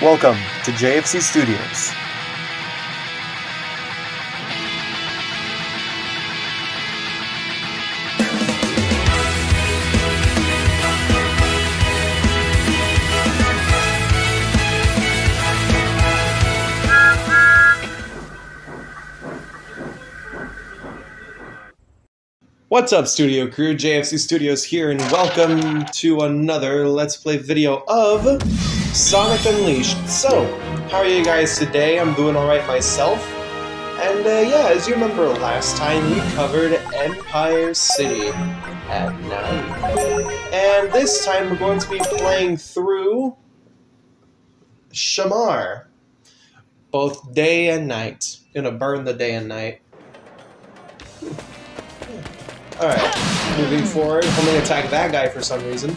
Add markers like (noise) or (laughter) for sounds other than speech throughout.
Welcome to JFC Studios. What's up, studio crew? JFC Studios here, and welcome to another Let's Play video of Sonic Unleashed. So, how are you guys today? I'm doing alright myself. And uh, yeah, as you remember last time, we covered Empire City at night. And this time we're going to be playing through Shamar. Both day and night. Gonna burn the day and night. Alright, moving forward. Homing attack that guy for some reason.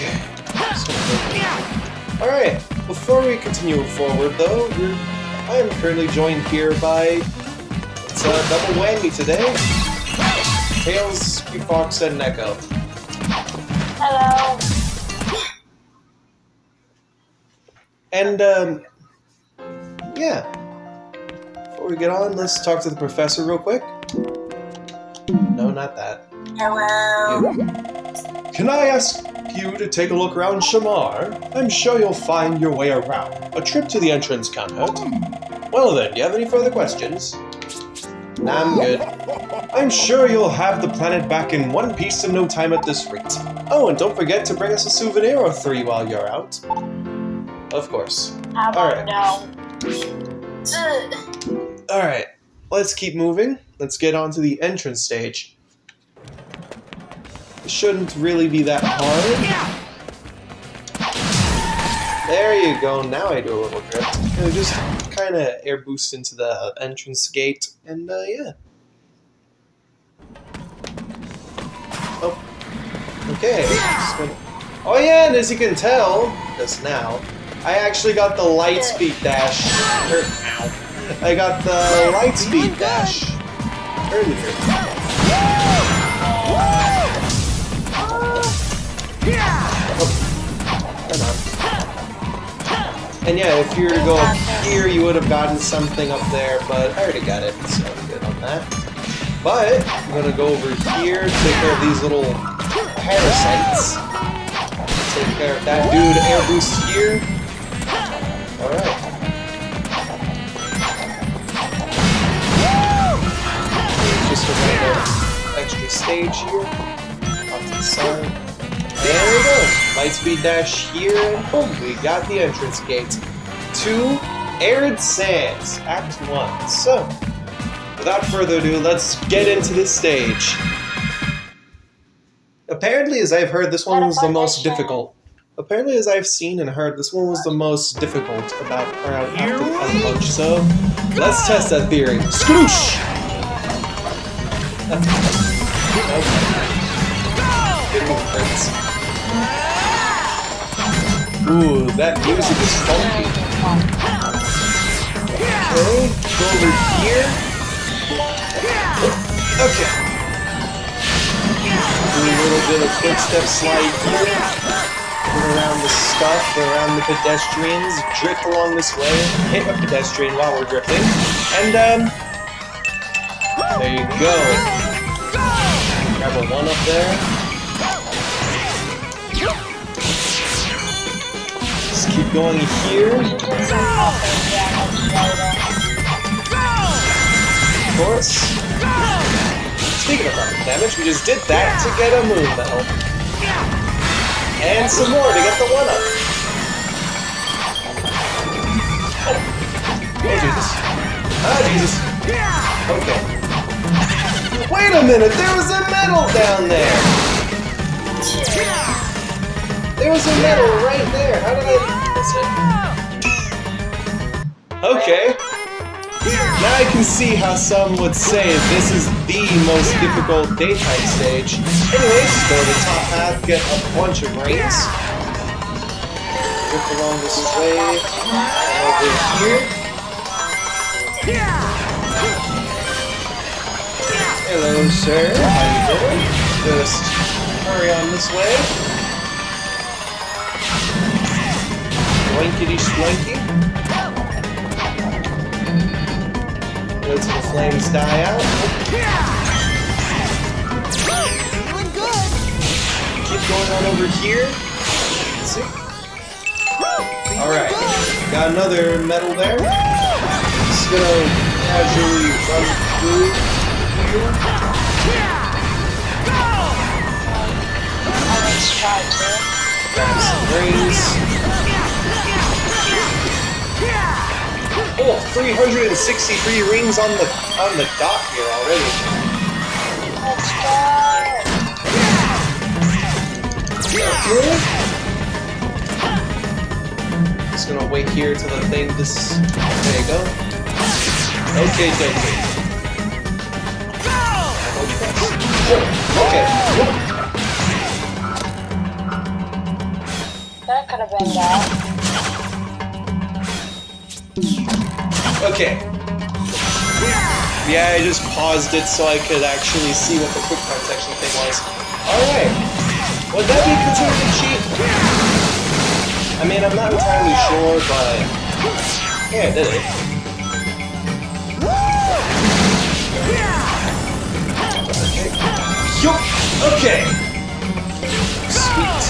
Okay. Alright, before we continue forward though, I am currently joined here by it's a double whammy today. Tails, Fox, and Neko. Hello. And um yeah. Before we get on, let's talk to the professor real quick. No, not that. Hello. Can I ask you to take a look around Shamar? I'm sure you'll find your way around. A trip to the entrance can't hurt. Well then, do you have any further questions? Nah, I'm good. I'm sure you'll have the planet back in one piece in no time at this rate. Oh, and don't forget to bring us a souvenir or three while you're out. Of course. How All right. no? Alright, let's keep moving. Let's get on to the entrance stage. Shouldn't really be that hard. There you go, now I do a little drift. You know, just kind of air boost into the entrance gate, and uh, yeah. Oh. Okay. Oh yeah, and as you can tell, just now, I actually got the light speed dash. Er. I got the light speed dash earlier. And yeah, if you were to go up here, you would have gotten something up there, but I already got it, so I'm good on that. But, I'm gonna go over here, take care of these little parasites. Take care of that dude, air boost here. Alright. Just a little extra stage here. Off to the side. There we go. Lightspeed dash here, and boom, we got the entrance gate to Arid Sands, Act 1. So, without further ado, let's get into this stage. Apparently, as I've heard, this one was the most difficult. Apparently, as I've seen and heard, this one was the most difficult about around after the bunch. So, let's test that theory. Sploosh! okay. Ooh, that music is funky. Okay, go over here. Okay. Do a little bit of footstep slide here. Go around the stuff, around the pedestrians, drift along this way, hit a pedestrian while we're drifting, and um, there you go. Grab a one up there. Keep going here. Of course. Speaking of thunder damage, we just did that to get a moon medal. And some more to get the one up. Oh, oh Jesus. Ah, Jesus. Okay. Wait a minute, there was a medal down there! There was a medal right there. How did I Okay. Now I can see how some would say this is the most difficult daytime stage. Anyways, go to the top half, get a bunch of rings. Drift along this way, over here. Hello, sir. How you doing? Just hurry on this way. Blankety splanky. Wait till the flames die out. Doing good. Keep going on over here. See. Alright. Got another medal there. Just gonna casually run through here. Let's try to. Grab some rings. Oh, 363 rings on the on the dot here already. Let's go. Just gonna wait here till the thing this there you go. Okay, okay. Okay. That could have been that. Okay. Yeah, I just paused it so I could actually see what the quick time section thing was. Alright. Would that be considered a cheat? I mean, I'm not entirely sure, but... Yeah, it did it. Okay! Sweet.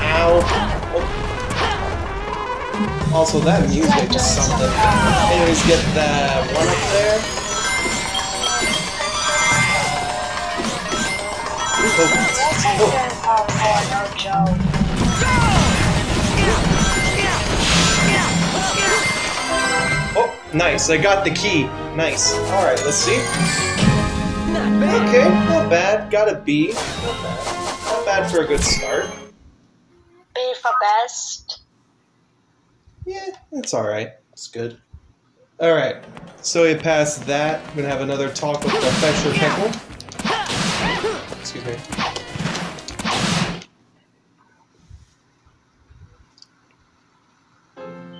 Ow. Also, that music is something. Anyways, get that one up there. Oh, oh, nice. I got the key. Nice. Alright, let's see. Okay, not bad. Got a B. Not bad. Not bad for a good start. B for best. Yeah, that's alright. It's good. Alright, so we passed that. We're gonna have another talk with Professor Pickle. Excuse me.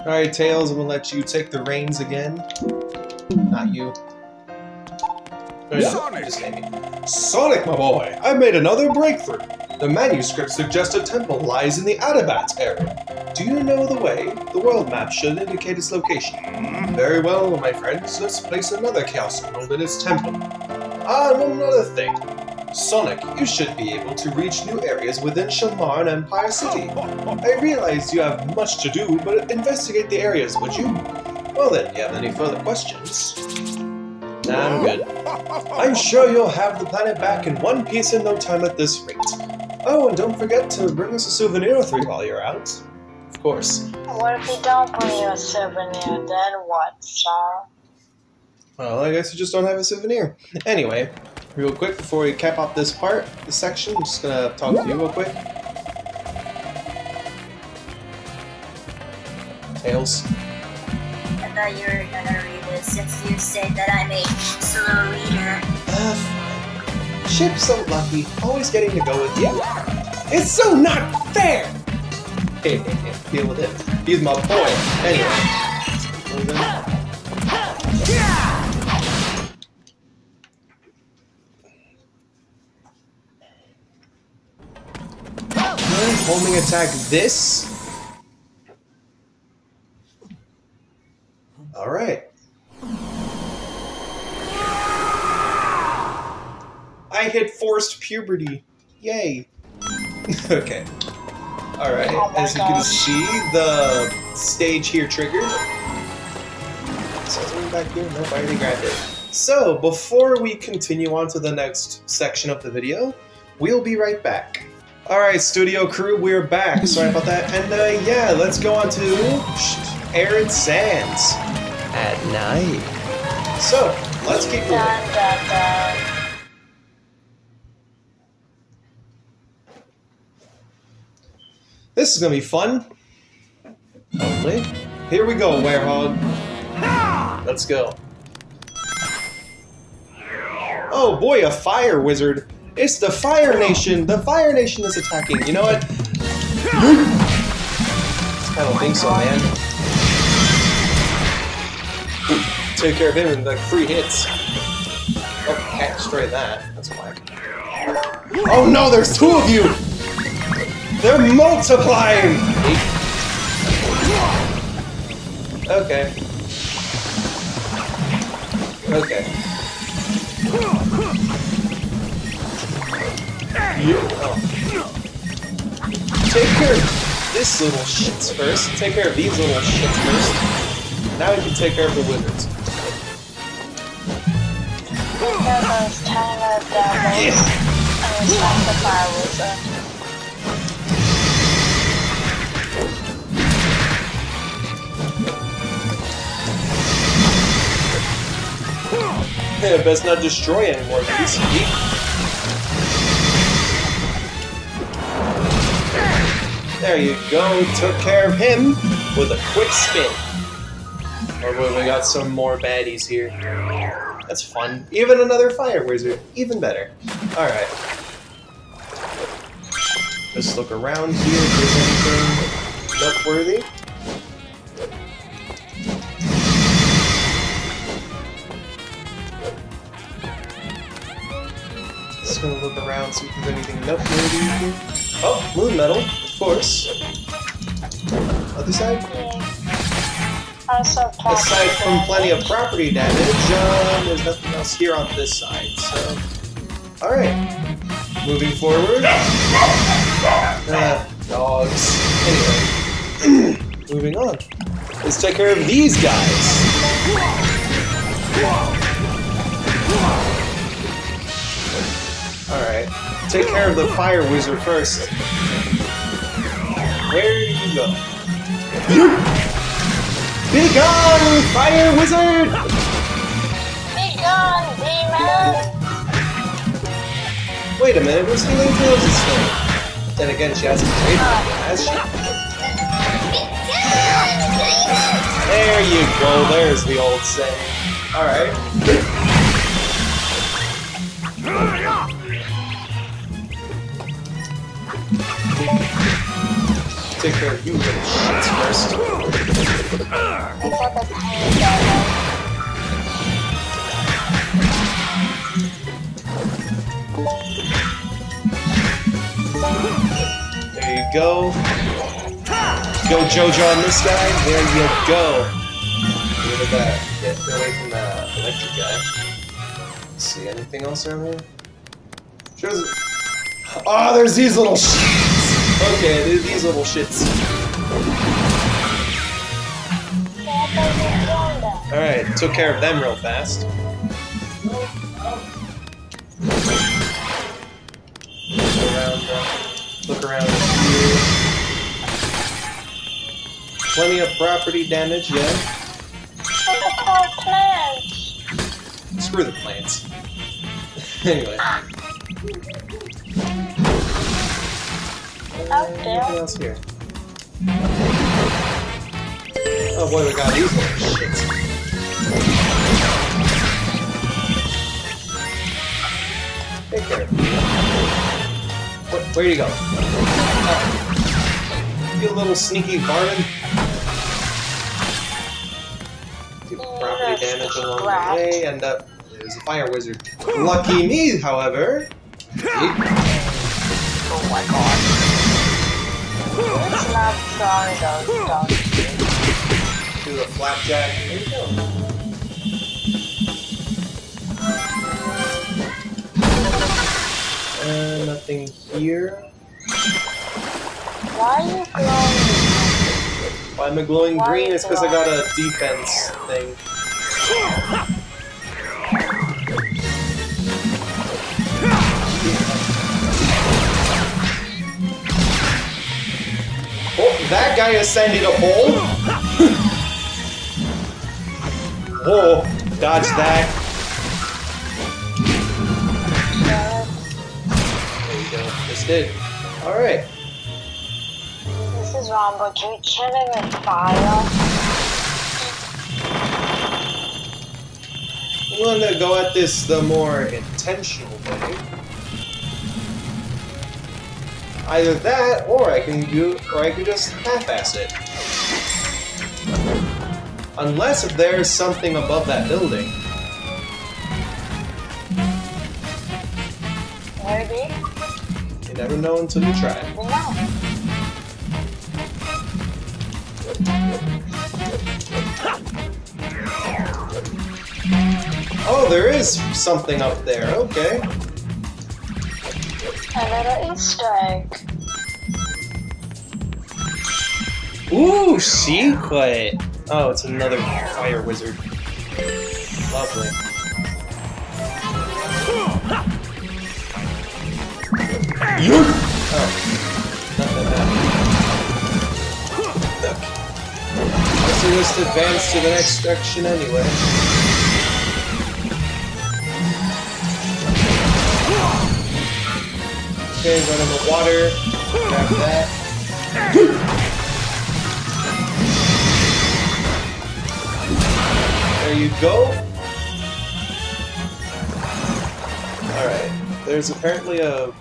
Alright, Tails, I'm gonna let you take the reins again. Not you. Oh, yeah, Sonic! Sonic, my boy! I made another breakthrough! The manuscript suggests a temple lies in the Adabat area. Do you know the way? The world map should indicate its location. Very well, my friends, let's place another Chaos Emerald in its temple. Ah, and one thing. Sonic, you should be able to reach new areas within Shamar and Empire City. I realize you have much to do, but investigate the areas, would you? Well then, do you have any further questions? Nah, I'm good. I'm sure you'll have the planet back in one piece in no time at this rate. Oh, and don't forget to bring us a souvenir or three while you're out. Of course. What if you don't bring you a souvenir? Then what, sir? Well, I guess you just don't have a souvenir. Anyway, real quick before we cap off this part, this section, I'm just gonna talk to you real quick. Tails. I thought you were gonna read it since you said that I'm a slow reader. Ah, fine. Chip's so lucky, always getting to go with you. It's so not fair! Hey, hey, hey, deal with it. He's my boy. Anyway. Homing attack this? Alright. I hit forced puberty. Yay. (laughs) okay. Alright, Oh as you can see, the stage here triggered. So it's going back here. Nope, I already grabbed it. So, before we continue on to the next section of the video, we'll be right back. Alright, studio crew, we're back. Sorry about that. And uh, yeah, let's go on to Arid Sands at night. So, let's keep moving. This is gonna be fun. Hopefully. Here we go, Werehog. Let's go. Oh boy, a fire wizard. It's the Fire Nation. The Fire Nation is attacking. You know what? I don't think so, man. Take care of him in like three hits. Oh, can't destroy that. That's whack. Oh no, there's two of you! They're multiplying! Okay. Okay. You, oh. Take care of this little shits first. Take care of these little shits first. Now we can take care of the wizards. Kill those tiny devils and attack the fire Best not destroy any more of these. There you go. Took care of him with a quick spin. Oh boy, we got some more baddies here. That's fun. Even another fire wizard. Even better. Alright. Let's look around here if there's anything noteworthy. Around, see if there's anything noteworthy here. Oh, moon medal, of course. Other side? Aside from plenty of property damage, um, there's nothing else here on this side, so... Alright. Moving forward. Uh, dogs. Anyway. (clears throat) Moving on. Let's take care of these guys. Take care of the fire wizard first. Where do you go? Be gone, fire wizard! Be gone, demon! Wait a minute, where's Healing Tails' still? Then again, she hasn't traded has she? There you go, there's the old saying. Alright. Take care of you little shits first. There you go. Go Jojo on this guy. There you go. Look at that. Get away from the electric guy. Let's see, anything else around here? Oh, ah, there's these little shits. Okay, these little shits. Alright, took care of them real fast. Look around, uh, look around here. Plenty of property damage, yeah. Screw the plants. (laughs) anyway. Out Anything there. else here? Oh boy, we got these little shits. Take care. Where, you go? Oh. You little sneaky varmint. Do property damage along the way, and uh, there's a fire wizard. Lucky me, however. Oh my god. Dogs. Do the flapjack. There you go. Uh, nothing here. Why are you glowing? Why am I glowing Why green? It's because I got a defense thing. That guy ascended a pole. (laughs) oh, dodge that. There you go. Just did. All right. This is wrong, but you're chilling with fire. I'm going to go at this the more intentional way. Either that, or I can do, or I can just half-ass it. Unless there's something above that building. Maybe. You never know until you try. No. Oh, there is something up there. Okay. A little Easter egg. Ooh, secret. Oh, it's another fire wizard. Lovely. You. Oh, not that. Guess we just advance to the next section anyway. Okay, run in the water. Grab that. There you go. Alright. There's apparently a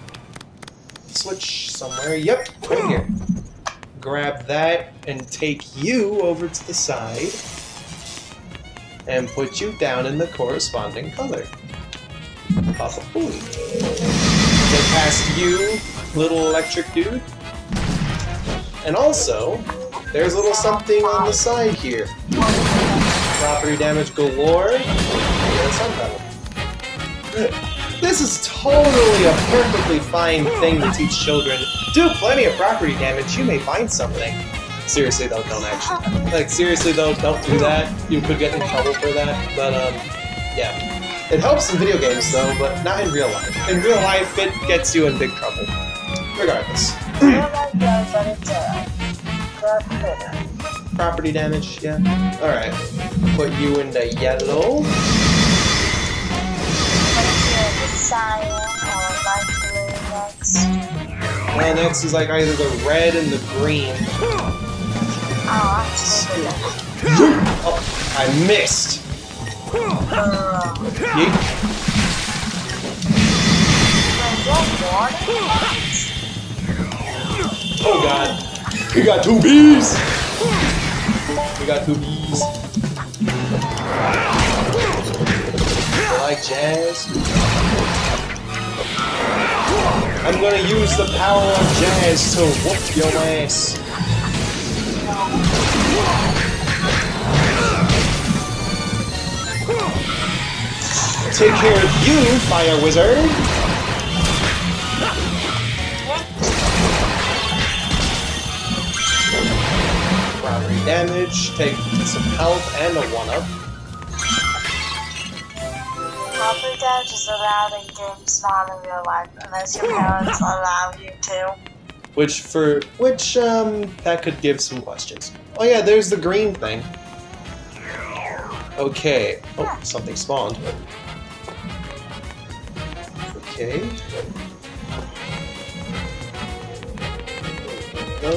switch somewhere. Yep, right here. Grab that and take you over to the side. And put you down in the corresponding color. Papa Get past you, little electric dude. And also, there's a little something on the side here. Property damage galore. This is totally a perfectly fine thing to teach children. Do plenty of property damage, you may find something. Seriously though, don't actually. Like seriously though, don't do that. You could get in trouble for that. But um, yeah. It helps in video games though, but not in real life. In real life, it gets you in big trouble. Regardless. I like that, (clears throat) but it's a good critter. Property damage, yeah. Alright. Put you in the yellow. Let's do the cyan or light blue next. Well, next is like either the red and the green. Oh, Oh, I missed. Yeet. Oh god. We got two bees! We got two bees. Like jazz. I'm gonna use the power of jazz to whoop your ass. Take care of you, fire wizard! Property damage, take some health and a one-up. Property damage is allowed in games not in real life unless your parents allow you to. Which for which um that could give some questions. Oh yeah, there's the green thing. Okay. Oh, something spawned. Okay. Go.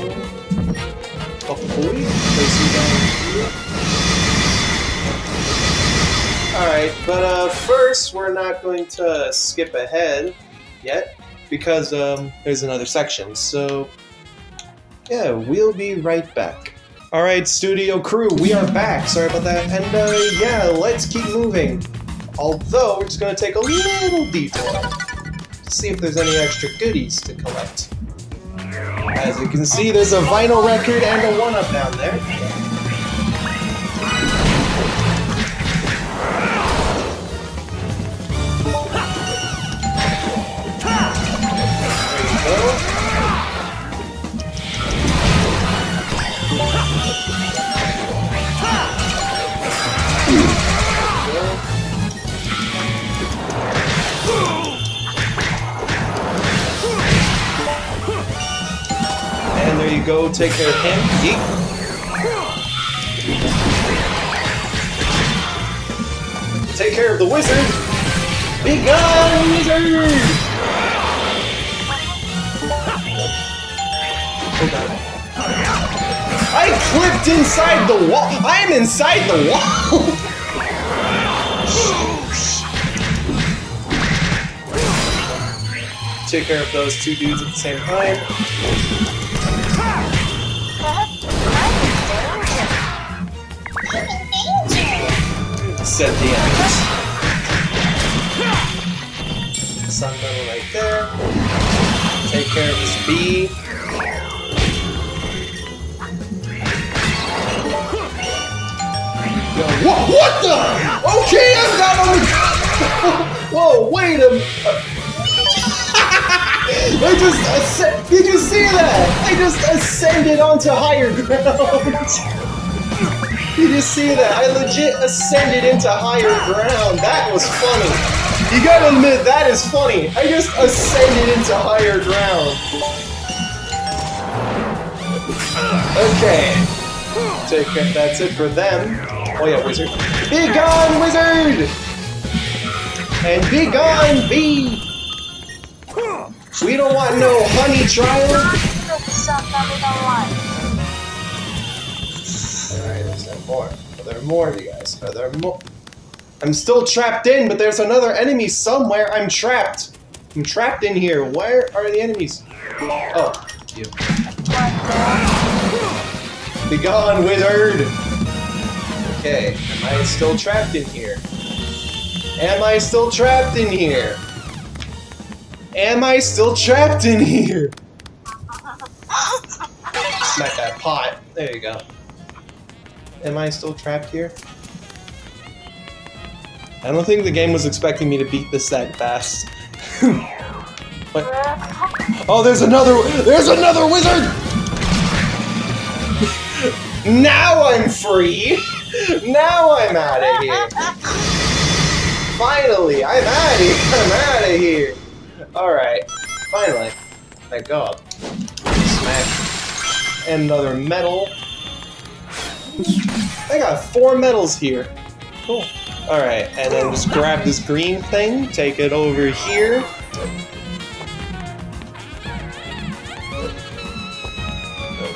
Boy. Place down here. Alright, but uh first we're not going to skip ahead yet because um, there's another section. So, yeah, we'll be right back. All right, studio crew, we are back. Sorry about that. And uh, yeah, let's keep moving. Although we're just gonna take a little detour to see if there's any extra goodies to collect. As you can see, there's a vinyl record and a one-up down there. Go, take care of him. Yeet. Take care of the wizard! Be gone, wizard! I clipped inside the wall! I'm inside the wall! Take care of those two dudes at the same time. Set the ends. Sun level right there. Take care of this bee. go. What, what the? Okay, I'm down on the. (laughs) Whoa, wait a. I (laughs) just ascend. Did you see that? I just ascended onto higher ground. (laughs) Did you see that? I legit ascended into higher ground. That was funny. You gotta admit, that is funny. I just ascended into higher ground. Okay. Take it. That's it for them. Oh yeah, wizard. Be gone, wizard! And be gone, bee! We don't want no honey trial. More? Are there more of you guys? Uh, are there more? I'm still trapped in, but there's another enemy somewhere. I'm trapped. I'm trapped in here. Where are the enemies? Oh, you. Be gone, wizard! Okay, am I still trapped in here? Am I still trapped in here? Am I still trapped in here? (laughs) Smack that pot. There you go. Am I still trapped here? I don't think the game was expecting me to beat this that fast. (laughs) what? Oh, there's another. There's another wizard. now I'm free. (laughs) Now I'm out of here. Finally, I'm out of here. (laughs) I'm out of here. All right. Finally, thank God. Smack. Another medal. I got four medals here. Cool. All right, and then just grab this green thing, take it over here.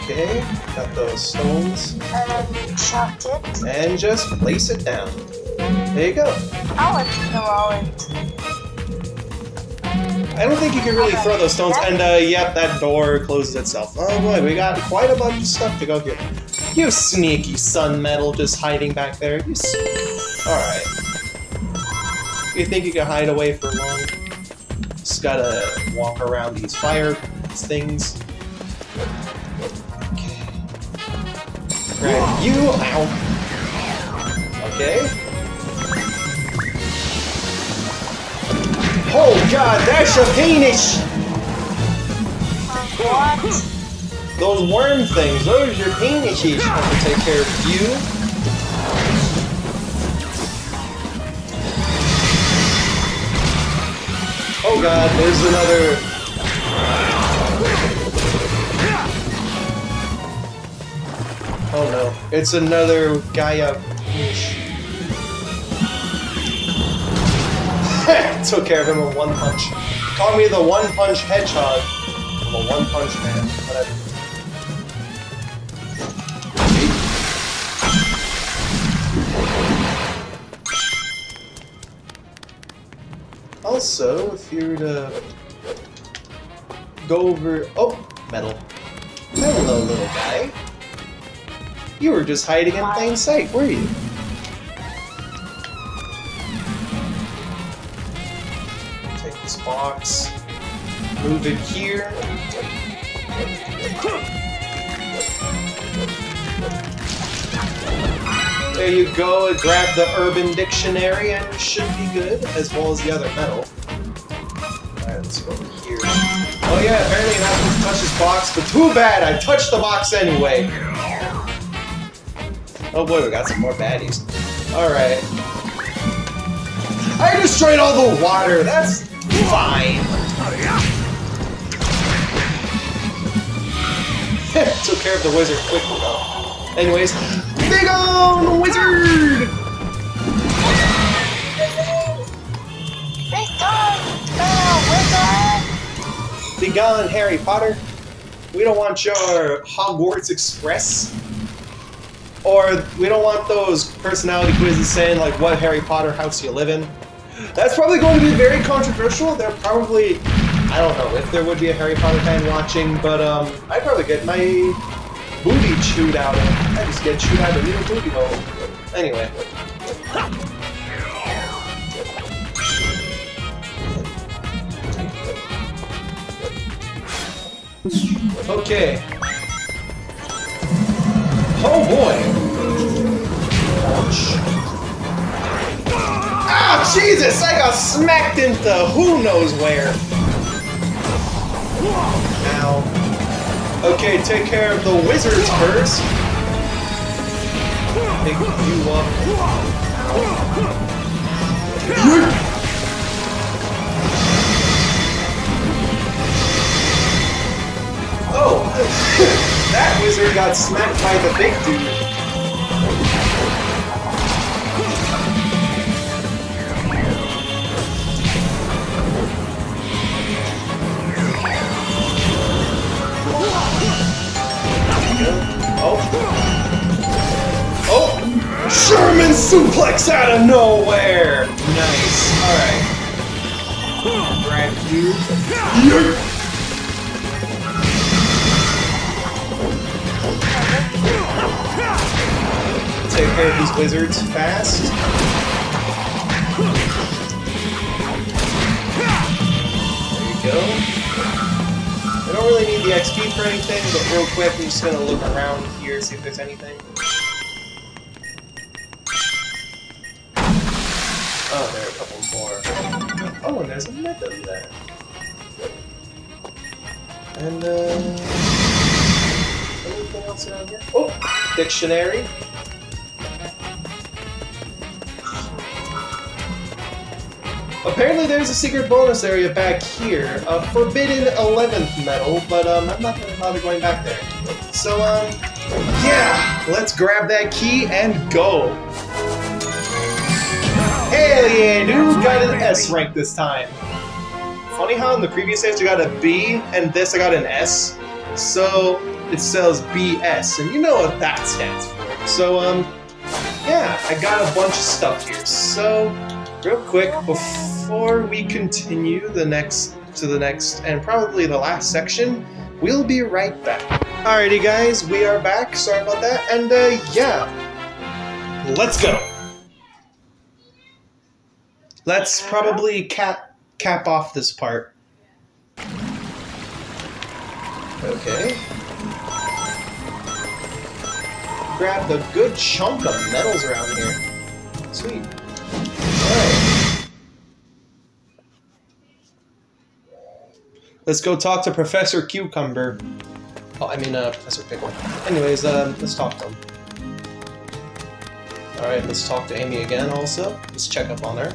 Okay, got those stones, And then you chucked it. and just place it down. There you go. I want to throw it. I don't think you can really throw those stones, and uh, yep, that door closes itself. Oh boy, we got quite a bunch of stuff to go through. You sneaky sun medal just hiding back there. You Alright. You think you can hide away for long? Just gotta walk around these fire things. Okay. Grab you. Ow. Okay. Oh god, that's a penis! What? Those worm things, those are your penises. I have to take care of you. Oh god, there's another. Oh no, it's another Gaia. (laughs) Took care of him with one punch. Call me the one punch hedgehog. I'm a one punch man. Whatever. Also, if you were to go over. Oh, medal. Hello, little guy. You were just hiding in plain sight, were you? Take this box, move it here. There you go, grab the Urban Dictionary and you should be good, as well as the other medal. Alright, let's go over here. Oh yeah, apparently you're to touch this box, but too bad, I touched the box anyway. Oh boy, we got some more baddies. Alright. I destroyed all the water, that's fine. (laughs) Took care of the wizard quickly though. Anyways, big on wizard! Big! No, wizard! Gone, Harry Potter. We don't want your Hogwarts Express. Or we don't want those personality quizzes saying like what Harry Potter house you live in. That's probably going to be very controversial. They're probably I don't know if there would be a Harry Potter fan watching, but um I'd probably get my booty chewed out of. I just get chewed out of a little booty hole. Anyway. Okay. Oh boy! Ah, Jesus! I got smacked into who knows where. Ow. Okay, take care of the wizards first. Pick you up. Oh, (laughs) that wizard got smacked by the big dude. Suplex out of nowhere! Nice. Alright. Grab you. Yeet. Take care of these wizards fast. There you go. I don't really need the XP for anything, but real quick, I'm just gonna look around here, see if there's anything. Oh, there are a couple more. Oh, and there's a medal there. And, uh... Anything else around here? Oh! Dictionary. Apparently there's a secret bonus area back here, a forbidden 11th medal, but um, I'm not gonna bother going back there. So, um, yeah, let's grab that key and go. Hell yeah, dude, got an S rank this time. Funny how in the previous stage I got a B, and this I got an S. So, it says BS, and you know what that stands for. So, um, yeah, I got a bunch of stuff here. So, real quick, before we continue the next to the next and probably the last section, we'll be right back. Alrighty, guys, we are back. Sorry about that, and uh, yeah, let's go. Let's probably cap cap off this part. Okay. Grab the good chunk of medals around here. Sweet. Alright. Let's go talk to Professor Cucumber. Oh, I mean, uh, Professor Pickle. Anyways, um, let's talk to him. Alright, let's talk to Amy again also. Let's check up on her.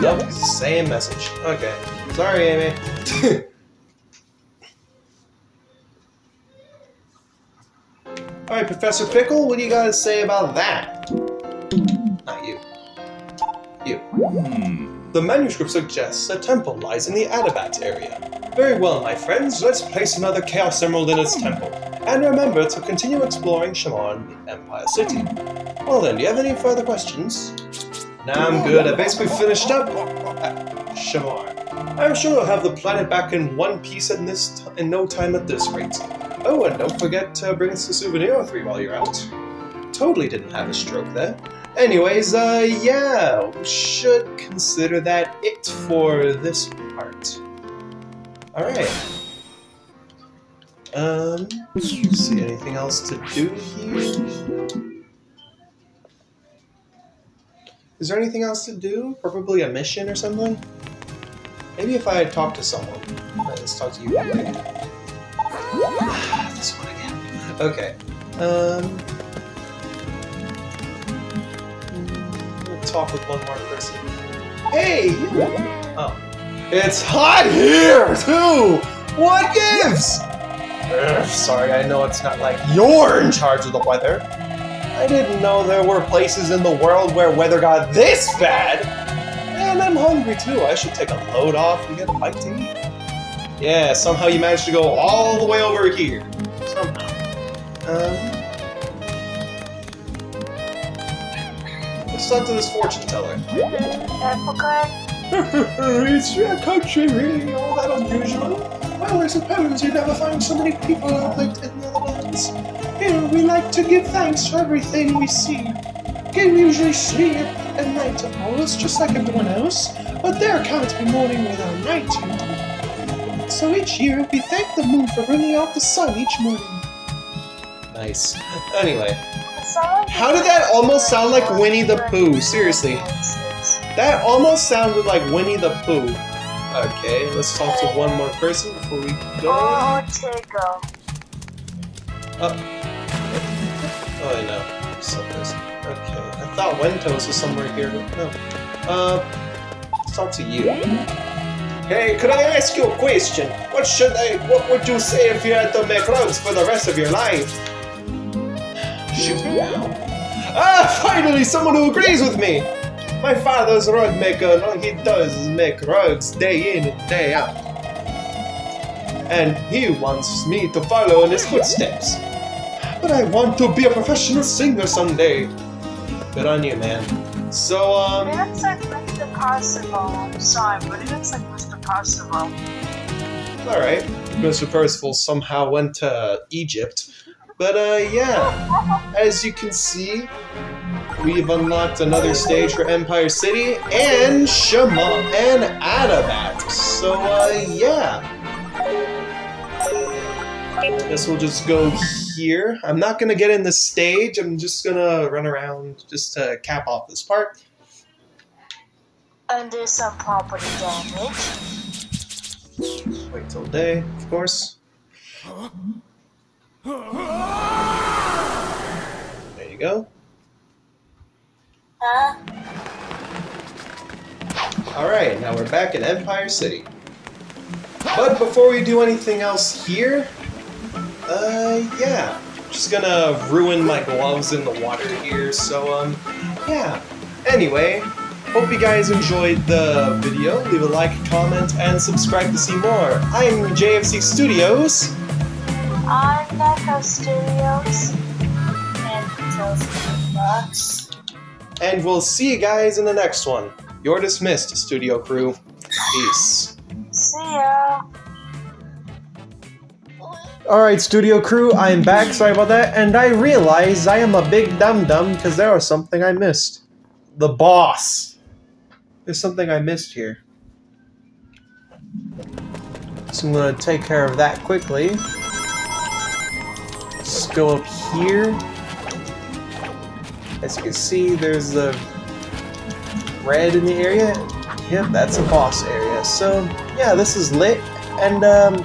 Yep, same message. Okay. Sorry, Amy. (laughs) Alright, Professor Pickle, what do you gotta say about that? Not you. You. Hmm. The manuscript suggests a temple lies in the Adabat area. Very well, my friends, let's place another Chaos Emerald in its hmm. temple. And remember to continue exploring Shamar and Empire City. Hmm. Well then, do you have any further questions? Nah, I'm good. I basically finished up uh, Shamar. I'm sure you'll have the planet back in one piece in this in no time at this rate. Oh, and don't forget to bring us a souvenir or three while you're out. Totally didn't have a stroke there. Anyways, uh, yeah, should consider that it for this part. Alright. Um, see anything else to do here? Is there anything else to do? Probably a mission or something? Maybe if I talked to someone. Let's talk to you. (sighs) This one again. Okay. Um. We'll talk with one more person. Hey! Oh. It's hot here, too! What gives? Ugh, sorry, I know it's not like you're in charge of the weather. I didn't know there were places in the world where weather got this bad. And I'm hungry too. I should take a load off and get a bite to eat. Yeah, somehow you managed to go all the way over here. Somehow. Um. Let's talk to this fortune teller. (laughs) Is your country really all that unusual? Well, I suppose you'd never find so many people like in the Netherlands. Here, we like to give thanks for everything we see. Can usually sleep at night owls just like everyone else, but there can't be morning without night. So each year, we thank the moon for bringing out the sun each morning. Nice. Anyway, How did that almost sound like Winnie the Pooh? Seriously. That almost sounded like Winnie the Pooh. Okay, let's talk to one more person before we go. Oh, Tigo. Oh, some person. Okay, I thought Wentos was somewhere here, but no. Uh, let's talk to you. Hey, could I ask you a question? What should I? What would you say if you had to make rugs for the rest of your life? Ah, finally, someone who agrees with me. My father's a rug maker, and all he does is make rugs day in and day out. And he wants me to follow in his footsteps. But I want to be a professional singer someday. Good on you, man. So, um, It looks like Mr. Percival. I'm sorry, but it looks like Mr. Percival. alright. Mr. Percival somehow went to Egypt. But, uh, yeah. As you can see, we've unlocked another stage for Empire City and Shamar and Adabat. So, uh, yeah. I Guess we'll just go here. I'm not gonna get in the stage. I'm just gonna run around just to cap off this part. And there's some property damage. Wait till day, of course. There you go. Huh? Alright, now we're back in Empire City. But before we do anything else here, uh, yeah. Just gonna ruin my gloves in the water here, so, um, yeah. Anyway, hope you guys enjoyed the video. Leave a like, comment, and subscribe to see more. I'm JFC Studios. I'm Neko Studios. And bucks. And we'll see you guys in the next one. You're dismissed, studio crew. Peace. See ya. Alright, studio crew, I am back, sorry about that, and I realize I am a big dum-dum because there was something I missed. The boss. There's something I missed here. So I'm gonna take care of that quickly. Just go up here. As you can see, there's the red in the area. Yep, that's a boss area. So, yeah, this is lit, and, um,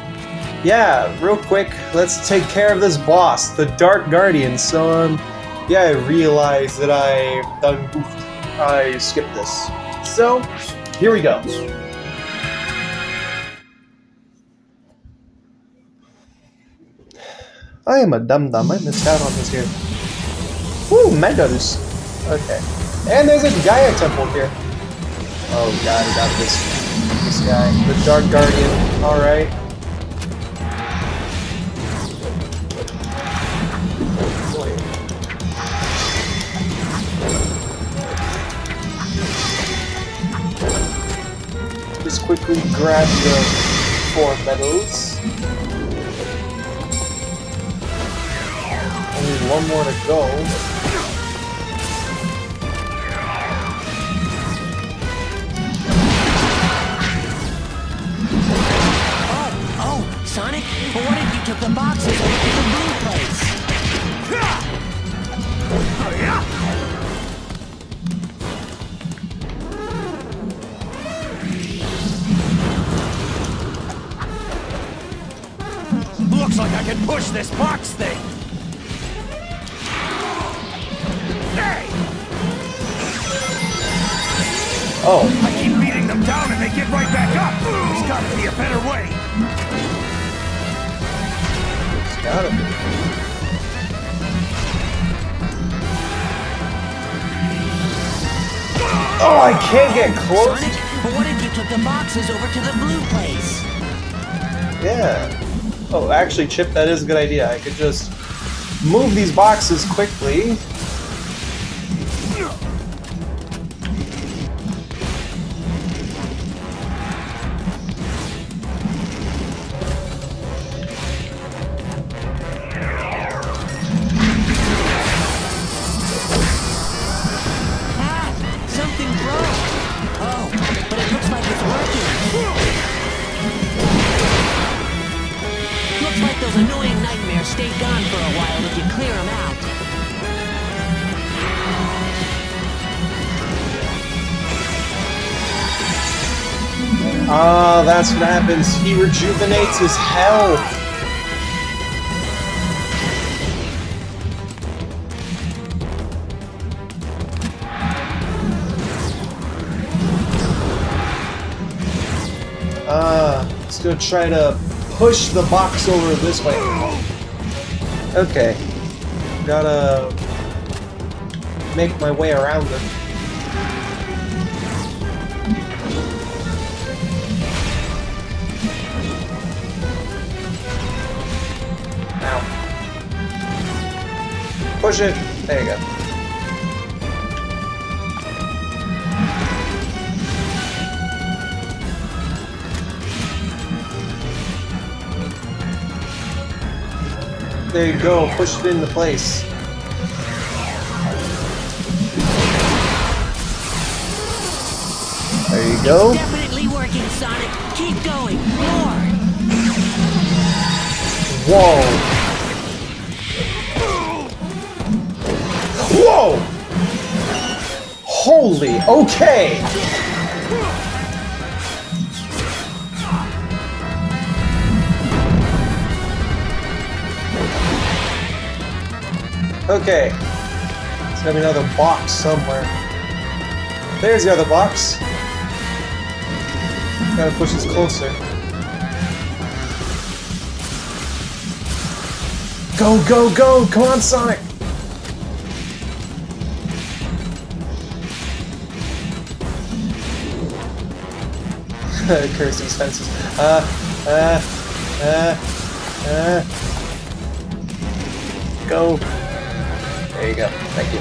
yeah, real quick, let's take care of this boss, the Dark Guardian. So, um, yeah, I realized that I done goofed. I skipped this. So, here we go. I am a dum dum. I missed out on this here. Woo, meadows. Okay. And there's a Gaia temple here. Oh god, I got this. This guy. The Dark Guardian. Alright. Just quickly grab the four medals. Only one more to go. Oh, oh, Sonic, what if you took the boxes the blue place? I can push this box thing. Hey! Oh, I keep beating them down and they get right back up. There's gotta be a better way. it's gotta be. Oh, I can't get close. Sonic, but what if you took the boxes over to the blue place? Yeah. Oh, actually, Chip, that is a good idea. I could just move these boxes quickly. Happens. He rejuvenates his health. Ah, let's go try to push the box over this way. Okay. Gotta make my way around it. Push it. There you go. There you go. Push it into place. There you go. Definitely working, Sonic. Keep going. More. Whoa! Whoa! Holy, okay! Okay. There's gotta be another box somewhere. There's the other box. Gotta push this closer. Go, go, go! Come on, Sonic! (laughs) Curse these fences. Uh, uh, uh, uh. Go. There you go. Thank you.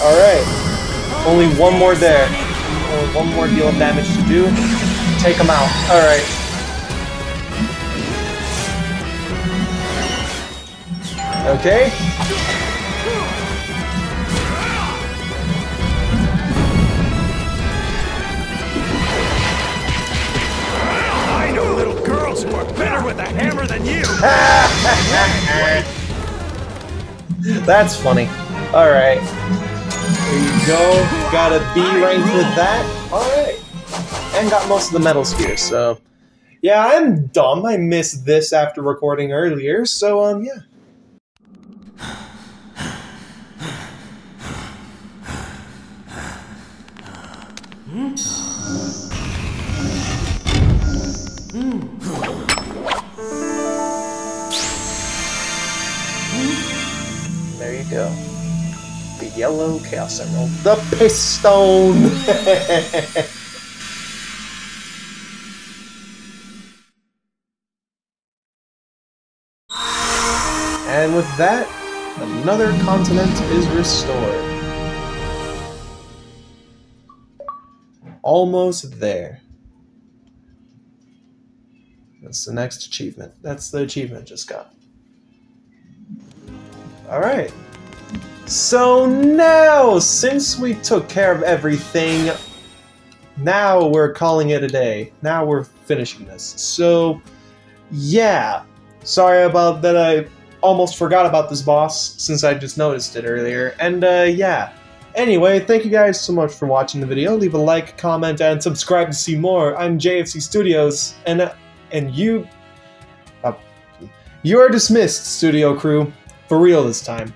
Alright. Only one more there. Only one more deal of damage to do. Take him out. Alright. Okay. Better with a hammer than you. (laughs) That's funny. Alright. There you go. Got a B rank with that. Alright. And got most of the metal spheres, so. Yeah, I'm dumb. I missed this after recording earlier, so, um, yeah. There you go. The yellow emerald. The piston! (laughs) and with that, another continent is restored. Almost there. That's the next achievement. That's the achievement just got. Alright. So now, since we took care of everything, now we're calling it a day. Now we're finishing this. So, yeah. Sorry about that I almost forgot about this boss since I just noticed it earlier. And, uh, yeah. Anyway, thank you guys so much for watching the video. Leave a like, comment, and subscribe to see more. I'm JFC Studios, and, and you... Uh, you are dismissed, studio crew. For real this time.